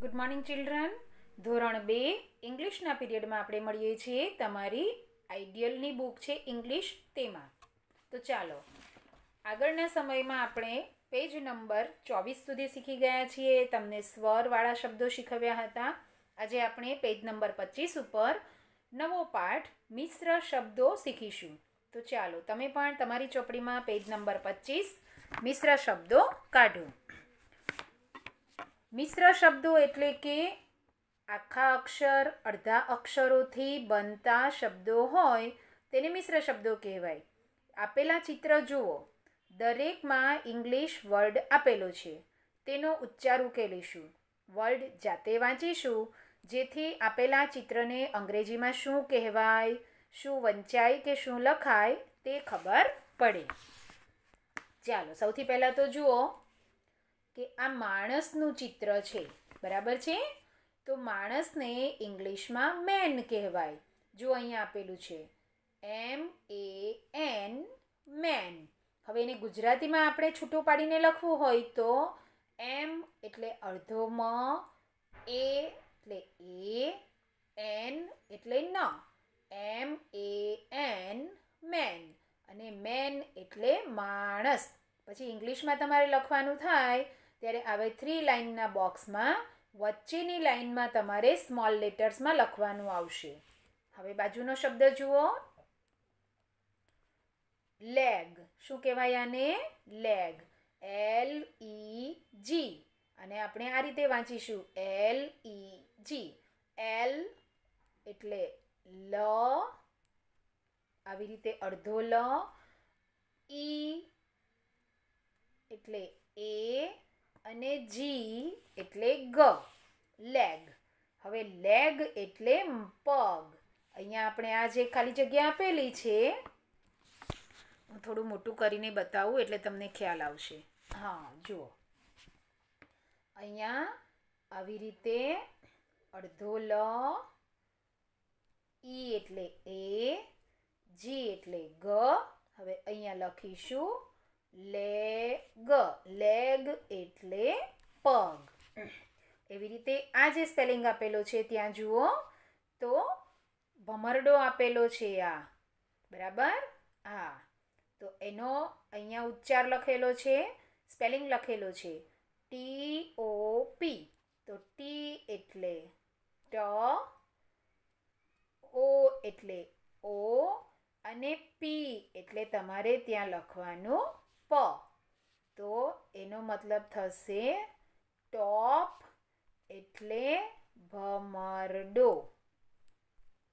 Good morning children ધોરણ બે ઇંગ્લિશના પીરિયડમાં આપણે મળીએ છીએ. તમારી આઈડિયલની બુક છે ઇંગ્લિશ તેમાં. તો ચાલો, આગળના સમયમાં આપણે પેજ નંબર ચોવીસ સુધી શીખી ગયા છીએ. તમને સ્વરવાળા શબ્દો શીખવ્યા હતા. આજે આપણે પેજ નંબર પચીસ ઉપર નવો પાઠ મિશ્ર શબ્દો શીખીશું. તો ચાલો, તમે પણ તમારી ચોપડીમાં પેજ નંબર પચીસ મિશ્ર શબ્દો કાઢો. મિશ્ર શબ્દો એટલે કે આખા અક્ષર, અડધા અક્ષરોથી બનતા શબ્દો હોય તેને મિશ્ર શબ્દો કહેવાય. આપેલા ચિત્ર જુઓ. દરેકમાં ઇંગ્લિશ વર્ડ આપેલો છે. તેનો ઉચ્ચાર ઉકેલીશું. વર્ડ જાતે વાંચીશું, જેથી આપેલા ચિત્રને અંગ્રેજીમાં શું કહેવાય, શું વંચાય કે શું લખાય તે ખબર પડે. ચાલો, સૌથી પહેલાં તો જુઓ. કે આ માણસનું ચિત્ર છે, બરાબર છે? તો માણસને ઇંગ્લિશમાં મેન કહેવાય. જો અહીંયા આપેલું છે એમ એ એન મેન હવે એને ગુજરાતીમાં આપણે છૂટું પાડીને લખવું હોય તો એમ એટલે અડધો મ એ એટલે એ એન એટલે ન. એમ એ એન મેન અને મેન એટલે માણસ. પછી ઇંગ્લિશમાં તમારે લખવાનું થાય ત્યારે આવે થ્રી લાઇનના બોક્સમાં, વચ્ચેની લાઇનમાં તમારે સ્મોલ લેટર્સમાં લખવાનું આવશે. હવે બાજુનો શબ્દ જુઓ. લેગ. શું કહેવાય આને? લેગ. એલ ઈ જી અને આપણે આ રીતે વાંચીશું. એલ ઈ જી એલ એટલે લ. આવી રીતે અડધો લ. ઈ એટલે એ અને જી એટલે ગ લેગ હવે લેગ એટલે પગ. અહીંયા આપણે આ જે ખાલી જગ્યા આપેલી છે, હું થોડું મોટું કરીને બતાવું એટલે તમને ખ્યાલ આવશે. હા, જુઓ. અહીંયા આવી રીતે અડધો લ ઈ એટલે એ જી એટલે ગ હવે અહીંયા લખીશું. લેગ. લેગ એટલે પગ. એવી રીતે આ જે સ્પેલિંગ આપેલો છે ત્યાં જુઓ. તો ભમરડો આપેલો છે આ. બરાબર? હા. તો એનો અહીંયા ઉચ્ચાર લખેલો છે. સ્પેલિંગ લખેલો છે. T O P. તો ટી એટલે ટ, ઓ એટલે ઓ અને પી એટલે તમારે ત્યાં લખવાનું પ. તો એનો મતલબ થશે ટોપ એટલે ભમરડો.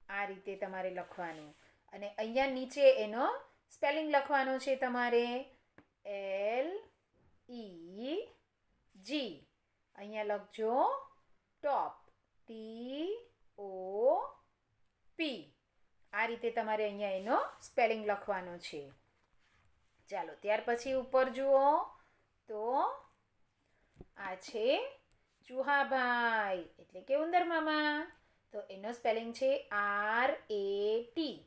આ રીતે તમારે લખવાનું. અને અહીંયા નીચે એનો સ્પેલિંગ લખવાનો છે તમારે એલ ઈ જી. અહીંયા લખજો ટોપ. ટી ઓ પી. આ રીતે તમારે અહીંયા એનો સ્પેલિંગ લખવાનો છે. ચાલો, ત્યાર પછી ઉપર જુઓ તો આ છે ચુહાભાઈ. એટલે કે ઉંદર મામા. તો એનો સ્પેલિંગ છે આર એ ટી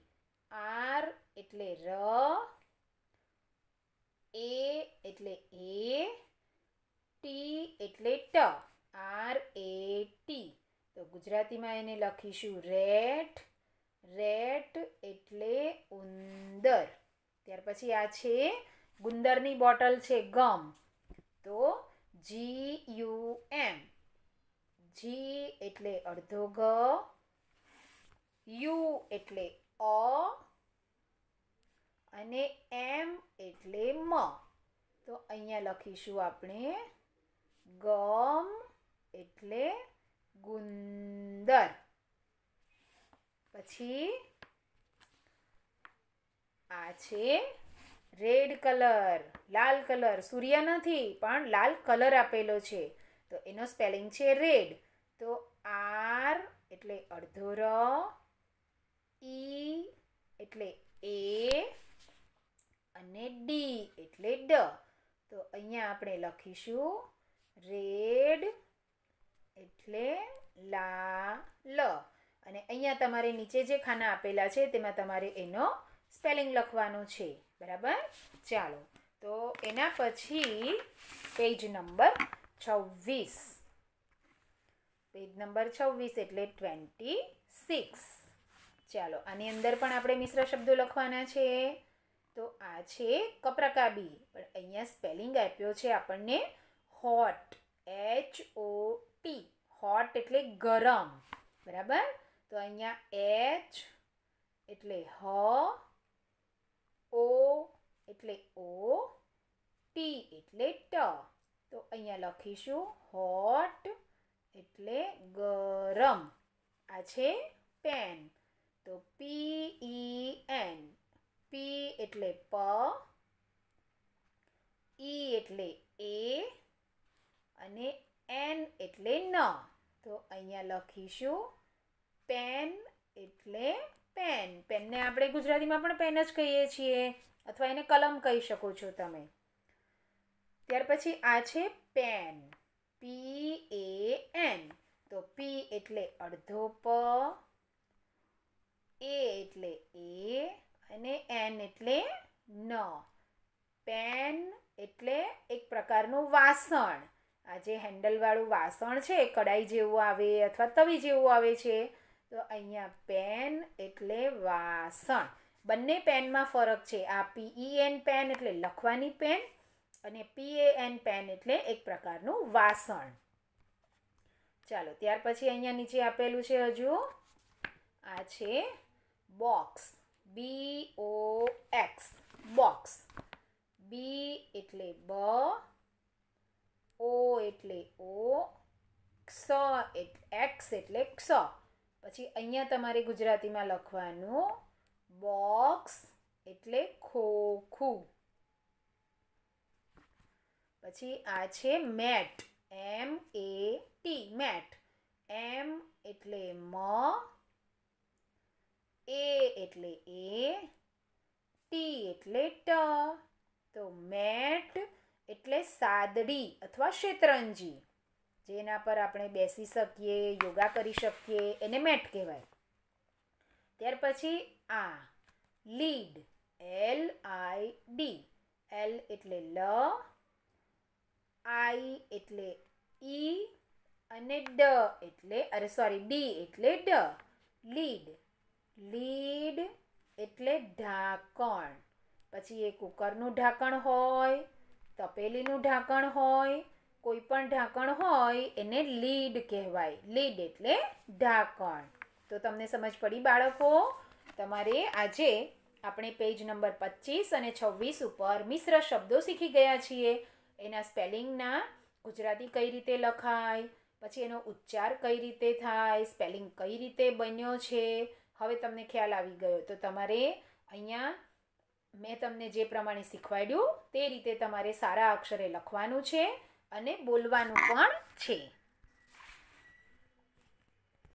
આર એટલે ર એ એટલે એ ટી એટલે ટ આર એ ટી તો ગુજરાતીમાં એને લખીશું રેટ રેટ એટલે ઉંદર. ત્યાર પછી આ છે ગુંદરની બોટલ છે ગમ. તો જી યુ એમ જી એટલે અડધો ગ. યુ એટલે અ. અને એમ એટલે મ. તો અહીંયા લખીશું આપણે ગમ એટલે ગુંદર. પછી આ છે રેડ કલર, લાલ કલર. સૂર્ય નથી, પણ લાલ કલર આપેલો છે. તો એનો સ્પેલિંગ છે રેડ. તો આર એટલે અડધો ર ઈ એટલે એ, અને ડી એટલે ડ. તો અહીંયા આપણે લખીશું રેડ એટલે લા લ અને અહીંયા તમારે નીચે જે ખાના આપેલા છે, તેમાં તમારે એનો સ્પેલિંગ લખવાનું છે. બરાબર? ચાલો. તો એના પછી પેજ નંબર છવ્વીસ. પેજ નંબર છવ્વીસ એટલે ટ્વેન્ટી સિક્સ. ચાલો, આની અંદર પણ આપણે મિશ્ર શબ્દો લખવાના છે. તો આ છે કપ્રકાબી પણ અહીંયા સ્પેલિંગ આપ્યો છે આપણને hot. H O T. Hot એટલે ગરમ. બરાબર? તો અહીંયા એચ એટલે હ ઓ એટલે ઓ, ટી એટલે ટ. તો અહીંયા લખીશું હોટ એટલે ગરમ. આ છે પેન. તો પી ઈ એન પી એટલે પ ઈ એટલે એ, અને એન એટલે ન. તો અહીંયા લખીશું પેન એટલે પેન. પેનને આપણે ગુજરાતીમાં પણ પેન જ કહીએ છીએ. અથવા એને કલમ કહી શકો છો તમે. ત્યાર પછી આ છે પેન. પી એ એન તો પી એટલે અડધો પ એ એટલે એ અને એન એટલે ન. પેન એટલે એક પ્રકારનું વાસણ. આ જે હેન્ડલવાળું વાસણ છે, કડાઈ જેવું આવે અથવા તવી જેવું આવે છે તો અહીંયા પેન એટલે વાસણ. બંને પેનમાં ફરક છે. આ પીઈએન પેન એટલે લખવાની પેન અને પી એ એન પેન એટલે એક પ્રકારનું વાસણ. ચાલો, ત્યાર પછી અહીંયા નીચે આપેલું છે હજુ. આ છે box B O X box B એટલે બ. ઓ એટલે ઓ ક્ષ એટલે એક્સ એટલે ક્ષ પછી અહીંયા તમારે ગુજરાતીમાં લખવાનું બોક્સ એટલે ખોખું. પછી આ છે mat. M A T, mat. M એટલે મ, એ એટલે એ, ટી એટલે ટ. તો મેટ એટલે સાદડી અથવા શેતરંજી. જેના પર આપણે બેસી શકીએ, યોગા કરી શકીએ, એને મેટ કહેવાય. ત્યાર પછી આ lid, L I D. L એટલે લ, આઈ એટલે ઈ અને ડ એટલે, અરે સોરી ડી એટલે ડ. લીડ લીડ એટલે ઢાંકણ. પછી એ કુકરનું ઢાંકણ હોય, તપેલીનું ઢાંકણ હોય કોઈ પણ ઢાંકણ હોય એને લીડ કહેવાય. લીડ એટલે ઢાંકણ. તો તમને સમજ પડી બાળકો? તમારે આજે આપણે પેજ નંબર પચીસ અને છવ્વીસ ઉપર મિશ્ર શબ્દો શીખી ગયા છીએ. એના સ્પેલિંગના ગુજરાતી કઈ રીતે લખાય, પછી એનો ઉચ્ચાર કઈ રીતે થાય, સ્પેલિંગ કઈ રીતે બન્યો છે? હવે તમને ખ્યાલ આવી ગયો. તો તમારે અહીંયા મેં તમને જે પ્રમાણે શીખવાડ્યું તે રીતે તમારે સારા અક્ષરે લખવાનું છે. અને બોલવાનું પણ છે.